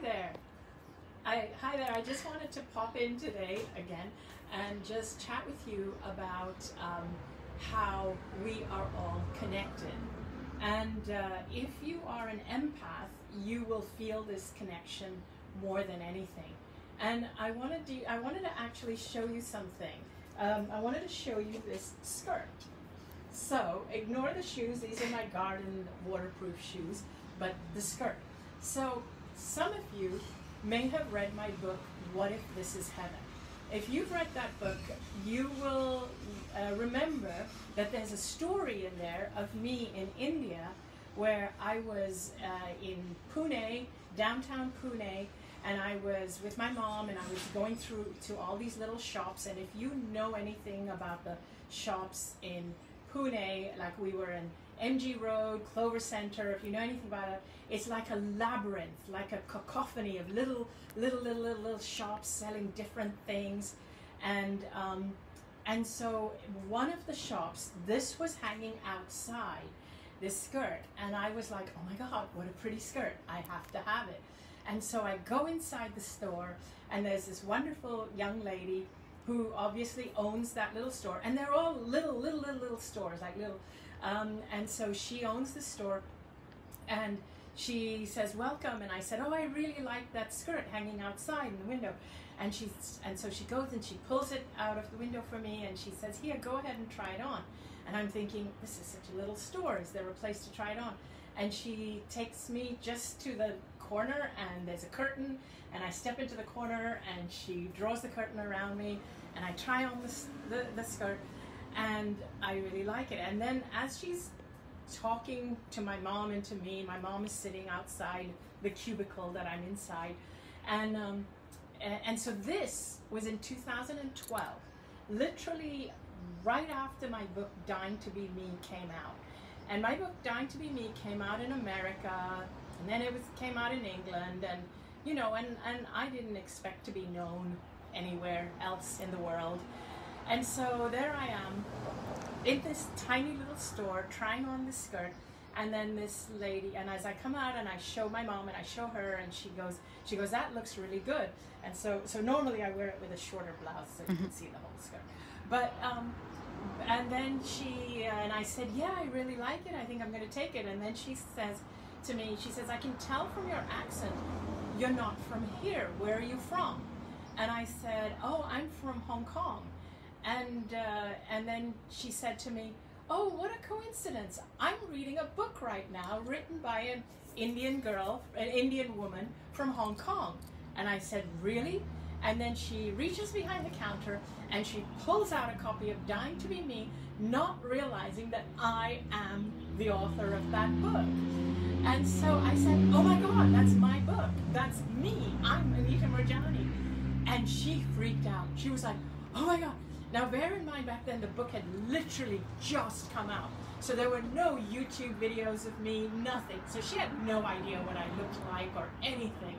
there. I, hi there. I just wanted to pop in today again and just chat with you about um, how we are all connected. And uh, if you are an empath, you will feel this connection more than anything. And I wanted to, I wanted to actually show you something. Um, I wanted to show you this skirt. So ignore the shoes. These are my garden waterproof shoes, but the skirt. So some of you may have read my book, What If This Is Heaven? If you've read that book, you will uh, remember that there's a story in there of me in India where I was uh, in Pune, downtown Pune, and I was with my mom and I was going through to all these little shops. And if you know anything about the shops in Pune, like we were in MG Road, Clover Center, if you know anything about it, it's like a labyrinth, like a cacophony of little, little, little, little, little shops selling different things. And, um, and so one of the shops, this was hanging outside, this skirt. And I was like, oh my God, what a pretty skirt. I have to have it. And so I go inside the store, and there's this wonderful young lady who obviously owns that little store. And they're all little, little, little, little stores, like little. Um, and so she owns the store, and she says, welcome. And I said, oh, I really like that skirt hanging outside in the window. And she, and so she goes and she pulls it out of the window for me and she says, here, go ahead and try it on. And I'm thinking, this is such a little store. Is there a place to try it on? And she takes me just to the corner and there's a curtain and I step into the corner and she draws the curtain around me and I try on the, the, the skirt and I really like it. And then as she's talking to my mom and to me. My mom is sitting outside the cubicle that I'm inside. And, um, and so this was in 2012, literally right after my book Dying to Be Me came out. And my book Dying to Be Me came out in America, and then it was came out in England, and you know, and, and I didn't expect to be known anywhere else in the world. And so there I am in this tiny little store trying on the skirt. And then this lady and as i come out and i show my mom and i show her and she goes she goes that looks really good. And so so normally i wear it with a shorter blouse so you mm-hmm. can see the whole skirt. But um and then she uh, and i said yeah i really like it. I think i'm going to take it. And then she says to me she says i can tell from your accent you're not from here. Where are you from? And i said oh i'm from hong kong and uh, and then she said to me, "Oh, what a coincidence! I'm reading a book right now, written by an Indian girl, an Indian woman from Hong Kong." And I said, "Really?" And then she reaches behind the counter and she pulls out a copy of Dying to Be Me, not realizing that I am the author of that book. And so I said, Oh my God, that's my book. That's me. I'm Anita Moorjani. And she freaked out. She was like, Oh my God, now, bear in mind, back then the book had literally just come out. So there were no YouTube videos of me, nothing. So she had no idea what I looked like or anything.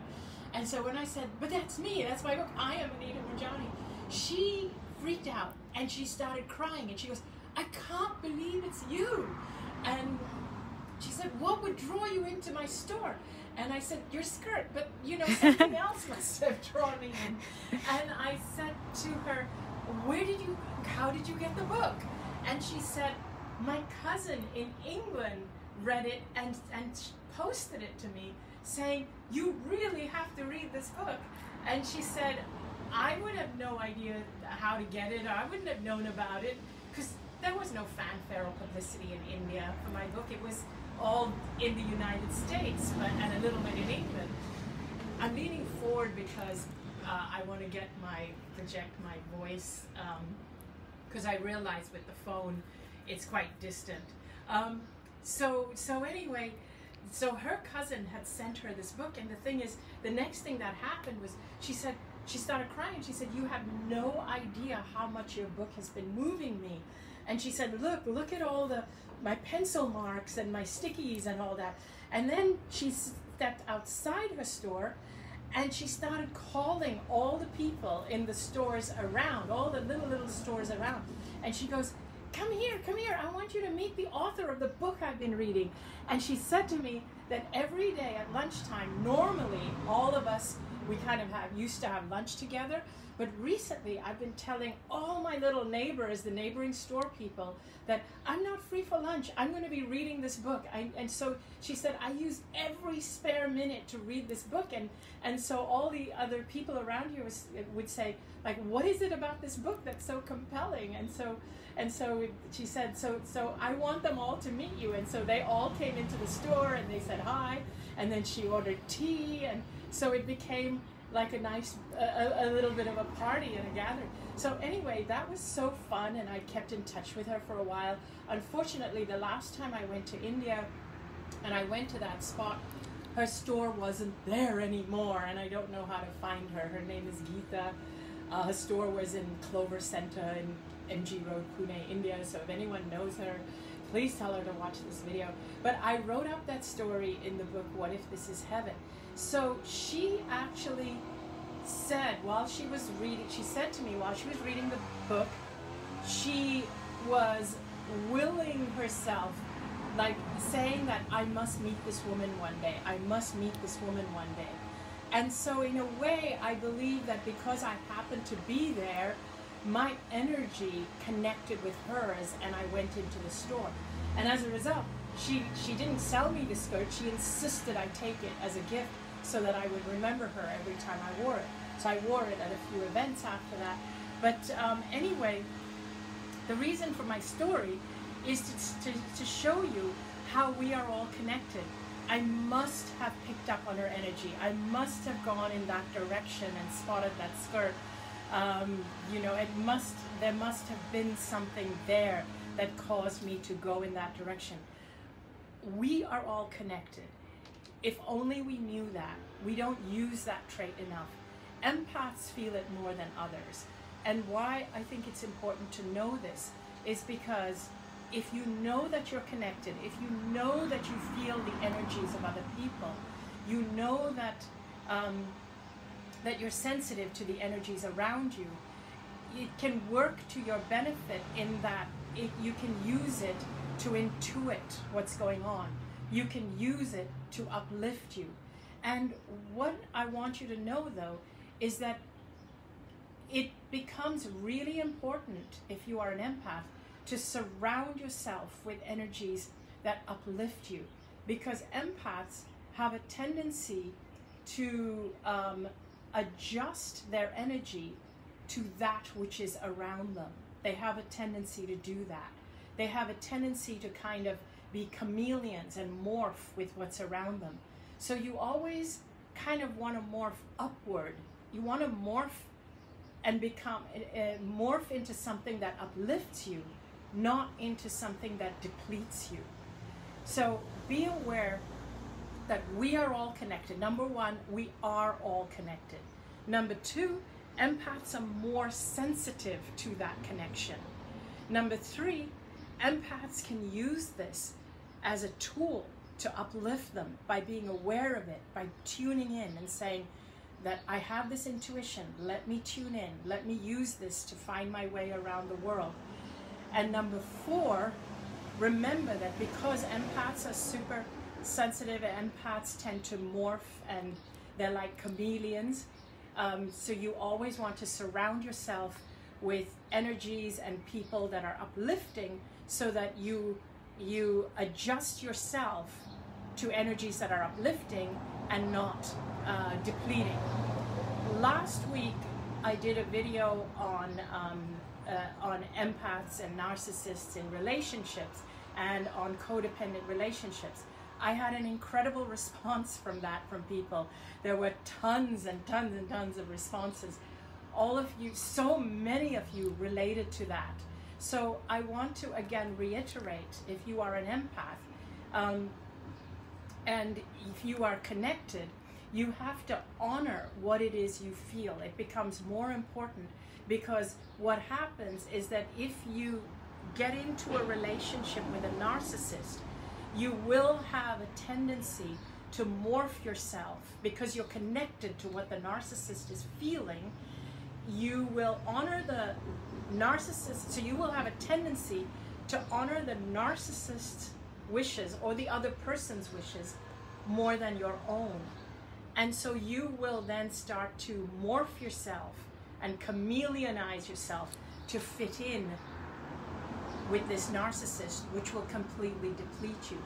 And so when I said, but that's me, that's my book, I am Anita Moorjani, she freaked out and she started crying and she goes, I can't believe it's you. And she said, what would draw you into my store? And I said, your skirt, but you know, something else must have drawn me in. And I said to her, where did you, how did you get the book? And she said, my cousin in England read it and, and posted it to me saying, you really have to read this book. And she said, I would have no idea how to get it. I wouldn't have known about it because there was no fanfare or publicity in India for my book. It was all in the United States but, and a little bit in England. I'm leaning forward because uh, I want to get my project my voice because um, I realize with the phone it's quite distant. Um, so so anyway, so her cousin had sent her this book, and the thing is, the next thing that happened was she said she started crying. She said, "You have no idea how much your book has been moving me," and she said, "Look, look at all the my pencil marks and my stickies and all that." And then she stepped outside her store and she started calling all the people in the stores around, all the little, little stores around. And she goes, Come here, come here. I want you to meet the author of the book I've been reading. And she said to me, that every day at lunchtime, normally all of us we kind of have used to have lunch together. But recently, I've been telling all my little neighbors, the neighboring store people, that I'm not free for lunch. I'm going to be reading this book. I, and so she said, I use every spare minute to read this book. And, and so all the other people around here was, would say, like, what is it about this book that's so compelling? And so, and so she said, so, so I want them all to meet you. And so they all came into the store and they said hi. And then she ordered tea. And so it became like a nice, a, a, little bit of a party and a gathering. So anyway, that was so fun, and I kept in touch with her for a while. Unfortunately, the last time I went to India, and I went to that spot, her store wasn't there anymore, and I don't know how to find her. Her name is Geeta. Uh, her store was in Clover Center in MG Road, Pune, India. So if anyone knows her, please tell her to watch this video. But I wrote up that story in the book, What If This Is Heaven? So she actually said while she was reading, she said to me while she was reading the book, she was willing herself, like saying that I must meet this woman one day. I must meet this woman one day. And so, in a way, I believe that because I happened to be there, my energy connected with hers, and I went into the store. And as a result, she she didn't sell me the skirt. She insisted I take it as a gift so that I would remember her every time I wore it. So I wore it at a few events after that. But um, anyway, the reason for my story is to, to, to show you how we are all connected. I must have picked up on her energy. I must have gone in that direction and spotted that skirt. Um, you know, it must there must have been something there that caused me to go in that direction. We are all connected. If only we knew that. We don't use that trait enough. Empaths feel it more than others. And why I think it's important to know this is because if you know that you're connected, if you know that you feel the energies of other people, you know that um, that you're sensitive to the energies around you, it can work to your benefit in that it, you can use it to intuit what's going on. You can use it to uplift you. And what I want you to know though is that it becomes really important if you are an empath to surround yourself with energies that uplift you because empaths have a tendency to um, adjust their energy to that which is around them. They have a tendency to do that. They have a tendency to kind of be chameleons and morph with what's around them. So you always kind of want to morph upward. You want to morph and become uh, morph into something that uplifts you, not into something that depletes you. So be aware that we are all connected. Number one, we are all connected. Number two, empaths are more sensitive to that connection. Number three, empaths can use this as a tool to uplift them by being aware of it, by tuning in and saying that I have this intuition, let me tune in, let me use this to find my way around the world. And number four, remember that because empaths are super sensitive, empaths tend to morph and they're like chameleons. Um, so you always want to surround yourself with energies and people that are uplifting so that you you adjust yourself to energies that are uplifting and not uh, depleting. Last week, I did a video on um, uh, on empaths and narcissists in relationships and on codependent relationships. I had an incredible response from that from people. There were tons and tons and tons of responses. All of you, so many of you related to that. So I want to again reiterate if you are an empath um, and if you are connected, you have to honor what it is you feel. It becomes more important because what happens is that if you get into a relationship with a narcissist, you will have a tendency to morph yourself because you're connected to what the narcissist is feeling. You will honor the narcissist, so you will have a tendency to honor the narcissist's wishes or the other person's wishes more than your own. And so you will then start to morph yourself and chameleonize yourself to fit in with this narcissist, which will completely deplete you.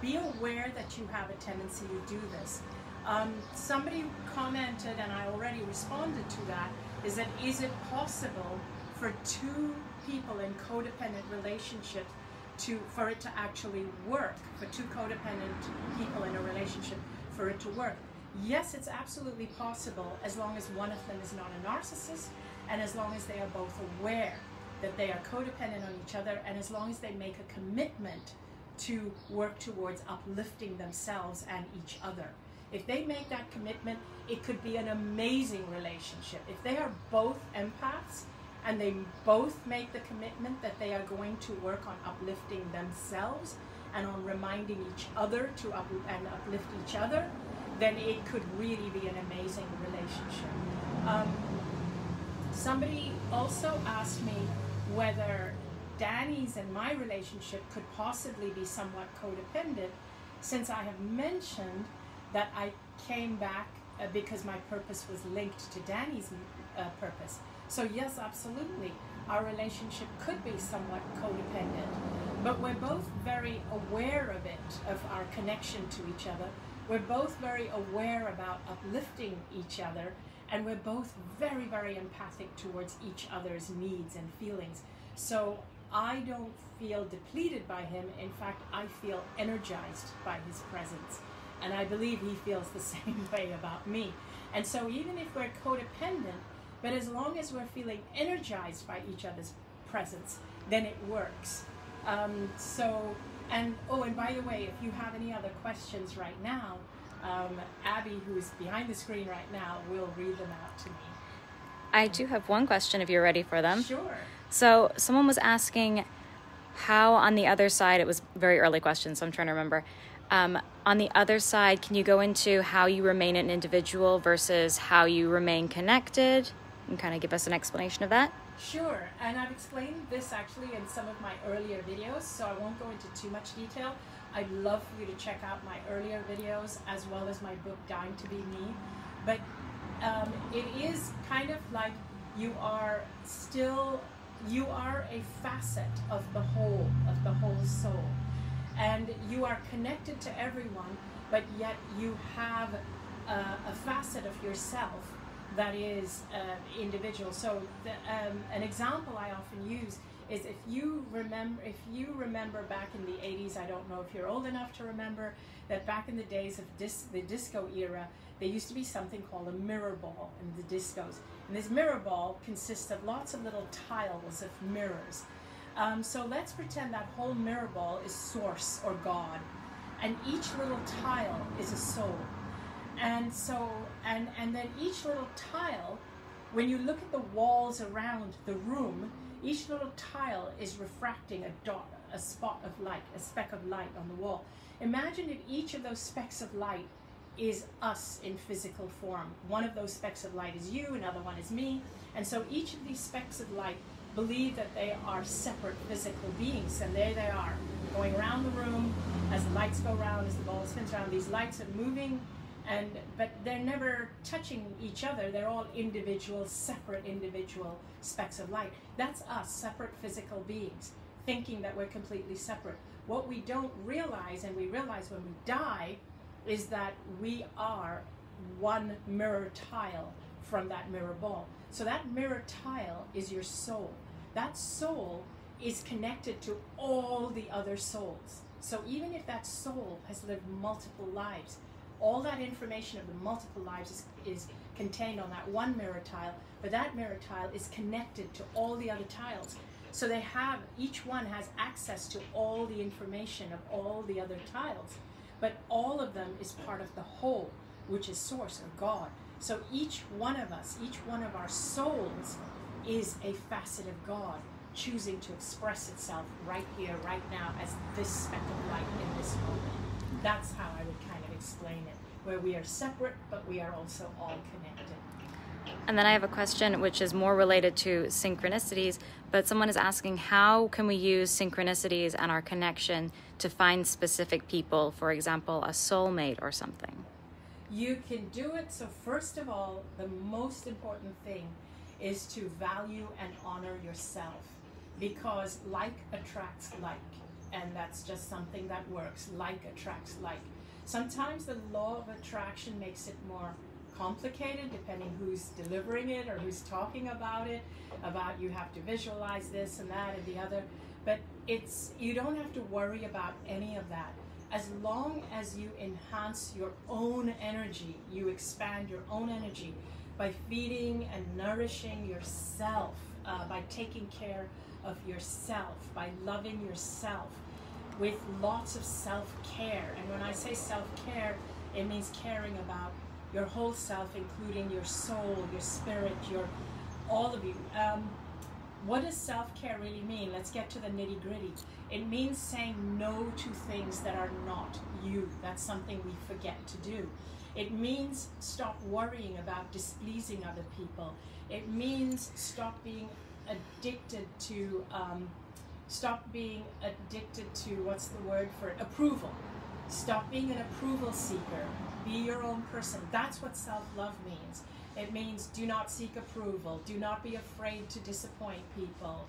Be aware that you have a tendency to do this. Um, somebody commented, and I already responded to that, is that is it possible for two people in codependent relationships to for it to actually work for two codependent people in a relationship for it to work. Yes it's absolutely possible as long as one of them is not a narcissist and as long as they are both aware that they are codependent on each other and as long as they make a commitment to work towards uplifting themselves and each other. If they make that commitment it could be an amazing relationship. If they are both empaths and they both make the commitment that they are going to work on uplifting themselves and on reminding each other to up and uplift each other, then it could really be an amazing relationship. Um, somebody also asked me whether Danny's and my relationship could possibly be somewhat codependent, since I have mentioned that I came back uh, because my purpose was linked to Danny's uh, purpose. So, yes, absolutely, our relationship could be somewhat codependent, but we're both very aware of it, of our connection to each other. We're both very aware about uplifting each other, and we're both very, very empathic towards each other's needs and feelings. So, I don't feel depleted by him. In fact, I feel energized by his presence. And I believe he feels the same way about me. And so, even if we're codependent, but as long as we're feeling energized by each other's presence, then it works. Um, so, and oh, and by the way, if you have any other questions right now, um, Abby, who's behind the screen right now, will read them out to me. I do have one question if you're ready for them. Sure. So, someone was asking how on the other side, it was very early question, so I'm trying to remember. Um, on the other side, can you go into how you remain an individual versus how you remain connected? And kind of give us an explanation of that? Sure, and I've explained this actually in some of my earlier videos, so I won't go into too much detail. I'd love for you to check out my earlier videos as well as my book, Dying to Be Me. But um, it is kind of like you are still, you are a facet of the whole, of the whole soul. And you are connected to everyone, but yet you have a, a facet of yourself that is uh, individual. So the, um, an example I often use is if you remember if you remember back in the 80s, I don't know if you're old enough to remember that back in the days of dis- the disco era, there used to be something called a mirror ball in the discos. And this mirror ball consists of lots of little tiles of mirrors. Um, so let's pretend that whole mirror ball is source or God. And each little tile is a soul. And so, and, and then each little tile, when you look at the walls around the room, each little tile is refracting a dot, a spot of light, a speck of light on the wall. Imagine if each of those specks of light is us in physical form. One of those specks of light is you, another one is me. And so each of these specks of light believe that they are separate physical beings. And there they are, going around the room as the lights go around, as the ball spins around. These lights are moving and but they're never touching each other. They're all individual separate individual specks of light. That's us separate physical beings thinking that we're completely separate. What we don't realize and we realize when we die is that we are one mirror tile from that mirror ball. So that mirror tile is your soul. That soul is connected to all the other souls. So even if that soul has lived multiple lives all that information of the multiple lives is, is contained on that one mirror tile, but that mirror tile is connected to all the other tiles. So they have, each one has access to all the information of all the other tiles, but all of them is part of the whole, which is Source or God. So each one of us, each one of our souls is a facet of God choosing to express itself right here, right now, as this speck of light in this moment. That's how I would of explain it, where we are separate, but we are also all connected. And then I have a question which is more related to synchronicities, but someone is asking how can we use synchronicities and our connection to find specific people, for example, a soulmate or something? You can do it. So, first of all, the most important thing is to value and honor yourself because like attracts like, and that's just something that works. Like attracts like. Sometimes the law of attraction makes it more complicated depending who's delivering it or who's talking about it about you have to visualize this and that and the other. But it's you don't have to worry about any of that. As long as you enhance your own energy you expand your own energy by feeding and nourishing yourself uh, by taking care of yourself by loving yourself with lots of self-care and when i say self-care it means caring about your whole self, including your soul, your spirit, your all of you. Um, what does self care really mean? Let's get to the nitty gritty. It means saying no to things that are not you. That's something we forget to do. It means stop worrying about displeasing other people. It means stop being addicted to, um, stop being addicted to, what's the word for it? Approval. Stop being an approval seeker. Be your own person. That's what self love means. It means do not seek approval. Do not be afraid to disappoint people.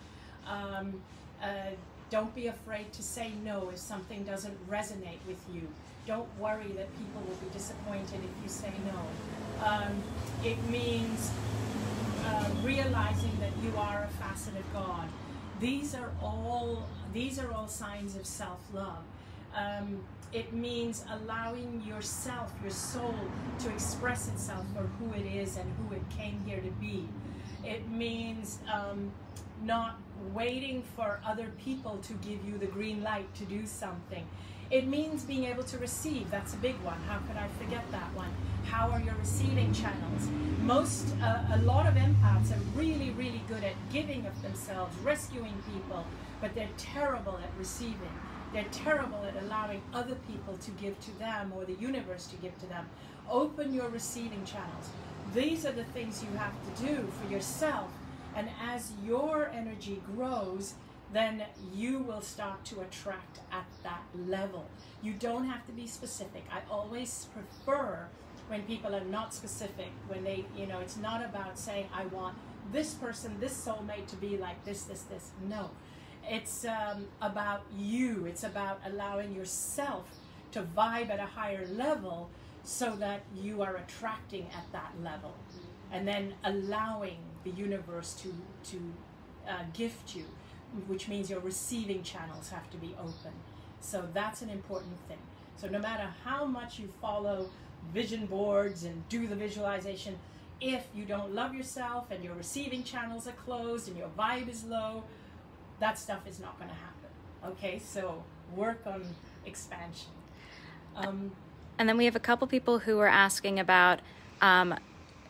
Um, uh, don't be afraid to say no if something doesn't resonate with you. Don't worry that people will be disappointed if you say no. Um, it means uh, realizing that you are a facet of God. These are all these are all signs of self-love. Um, it means allowing yourself, your soul, to express itself for who it is and who it came here to be. It means um, not waiting for other people to give you the green light to do something. It means being able to receive. That's a big one. How could I forget that one? How are your receiving channels? Most, uh, a lot of empaths are really, really good at giving of themselves, rescuing people, but they're terrible at receiving. They're terrible at allowing other people to give to them or the universe to give to them. Open your receiving channels. These are the things you have to do for yourself. And as your energy grows, then you will start to attract at that level. You don't have to be specific. I always prefer when people are not specific, when they, you know, it's not about saying, I want this person, this soulmate to be like this, this, this. No it's um, about you. It's about allowing yourself to vibe at a higher level so that you are attracting at that level. And then allowing the universe to, to uh, gift you, which means your receiving channels have to be open. So that's an important thing. So no matter how much you follow vision boards and do the visualization, if you don't love yourself and your receiving channels are closed and your vibe is low, that stuff is not going to happen. Okay, so work on expansion. Um, and then we have a couple people who are asking about um,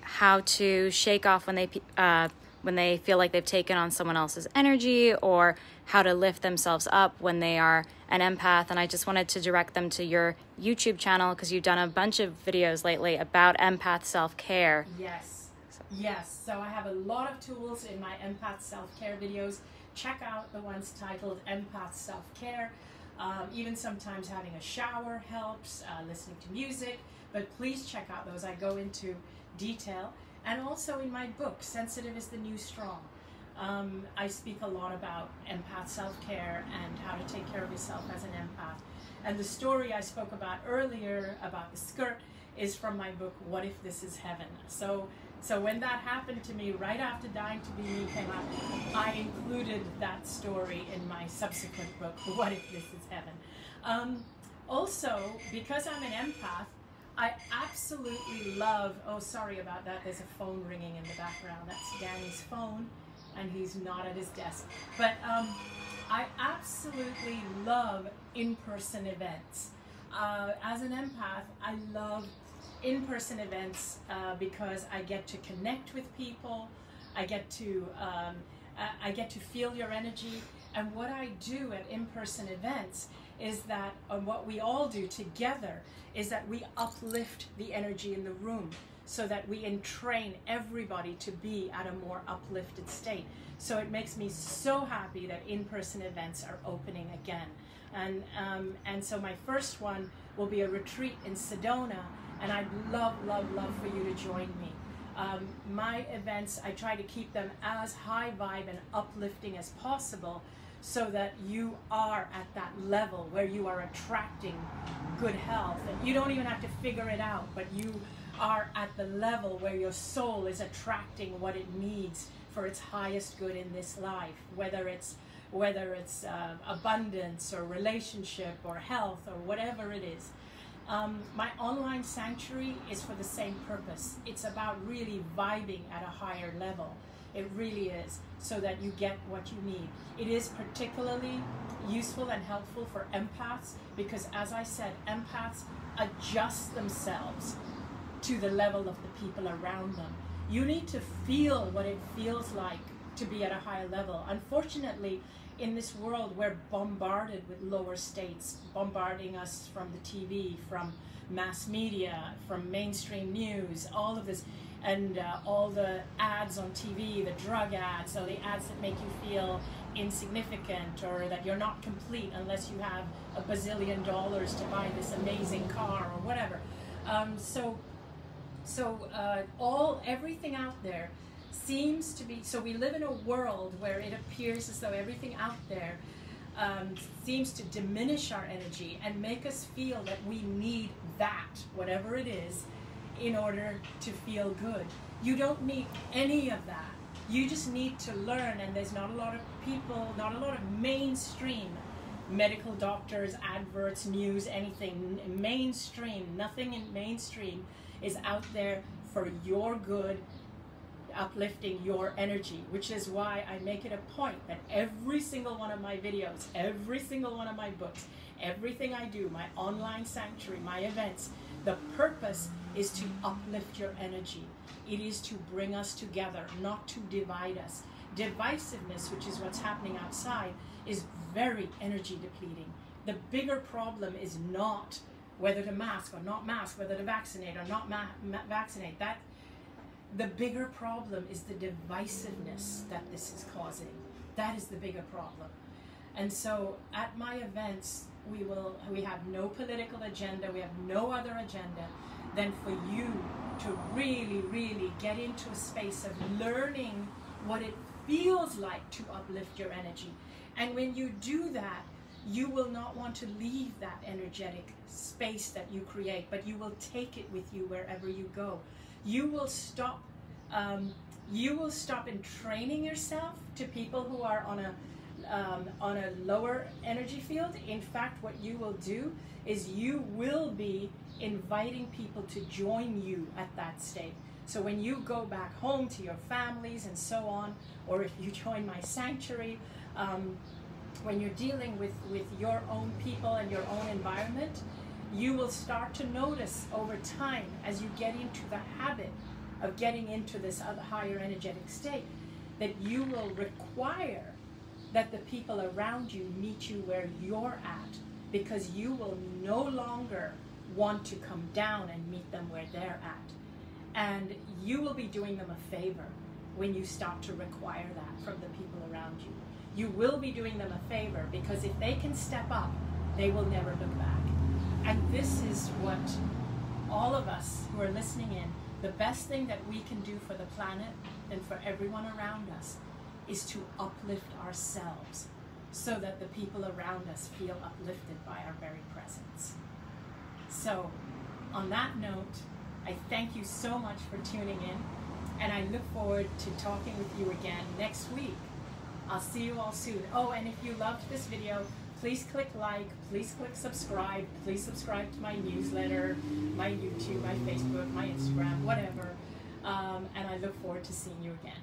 how to shake off when they uh, when they feel like they've taken on someone else's energy, or how to lift themselves up when they are an empath. And I just wanted to direct them to your YouTube channel because you've done a bunch of videos lately about empath self care. Yes, yes. So I have a lot of tools in my empath self care videos check out the ones titled Empath Self Care. Um, even sometimes having a shower helps, uh, listening to music, but please check out those. I go into detail. And also in my book, Sensitive is the New Strong, um, I speak a lot about empath self care and how to take care of yourself as an empath. And the story I spoke about earlier about the skirt is from my book, What If This Is Heaven? So so when that happened to me, right after Dying to Be Me came out, I included that story in my subsequent book, What If This Is Heaven? Um, also, because I'm an empath, I absolutely love, oh, sorry about that, there's a phone ringing in the background. That's Danny's phone, and he's not at his desk. But um, I absolutely love in-person events. Uh, as an empath, I love in-person events uh, because I get to connect with people. I get to um, I get to feel your energy. And what I do at in-person events is that, and what we all do together, is that we uplift the energy in the room. so that we entrain everybody to be at a more uplifted state. So it makes me so happy that in-person events are opening again. And, um, and so my first one will be a retreat in Sedona, and I'd love, love, love for you to join me. Um, my events, I try to keep them as high vibe and uplifting as possible so that you are at that level where you are attracting good health. And you don't even have to figure it out, but you are at the level where your soul is attracting what it needs for its highest good in this life, whether it's whether it's uh, abundance or relationship or health or whatever it is. Um, my online sanctuary is for the same purpose. It's about really vibing at a higher level. It really is, so that you get what you need. It is particularly useful and helpful for empaths because, as I said, empaths adjust themselves to the level of the people around them. You need to feel what it feels like to be at a higher level. Unfortunately, in this world, we're bombarded with lower states, bombarding us from the TV, from mass media, from mainstream news, all of this, and uh, all the ads on TV, the drug ads, so the ads that make you feel insignificant or that you're not complete unless you have a bazillion dollars to buy this amazing car or whatever. Um, so, so uh, all everything out there seems to be so we live in a world where it appears as though everything out there um, seems to diminish our energy and make us feel that we need that, whatever it is, in order to feel good. You don't need any of that. You just need to learn, and there's not a lot of people, not a lot of mainstream medical doctors, adverts, news, anything mainstream, nothing in mainstream is out there for your good uplifting your energy, which is why I make it a point that every single one of my videos, every single one of my books, everything I do, my online sanctuary, my events, the purpose is to uplift your energy. It is to bring us together, not to divide us. Divisiveness, which is what's happening outside, is very energy depleting. The bigger problem is not whether to mask or not mask, whether to vaccinate or not vaccinate. That the bigger problem is the divisiveness that this is causing. That is the bigger problem. And so at my events, we will we have no political agenda, we have no other agenda than for you to really, really get into a space of learning what it feels like to uplift your energy. And when you do that, you will not want to leave that energetic space that you create, but you will take it with you wherever you go you will stop um, you will stop entraining yourself to people who are on a um, on a lower energy field. In fact, what you will do is you will be inviting people to join you at that state. So when you go back home to your families and so on, or if you join my sanctuary, um, when you're dealing with, with your own people and your own environment, you will start to notice over time as you get into the habit of getting into this higher energetic state that you will require that the people around you meet you where you're at because you will no longer want to come down and meet them where they're at. And you will be doing them a favor when you stop to require that from the people around you. You will be doing them a favor because if they can step up, they will never look back. And this is what all of us who are listening in, the best thing that we can do for the planet and for everyone around us is to uplift ourselves so that the people around us feel uplifted by our very presence. So, on that note, I thank you so much for tuning in, and I look forward to talking with you again next week. I'll see you all soon. Oh, and if you loved this video, please click like, please click subscribe, please subscribe to my newsletter, my YouTube, my Facebook, my Instagram, whatever. Um, and I look forward to seeing you again.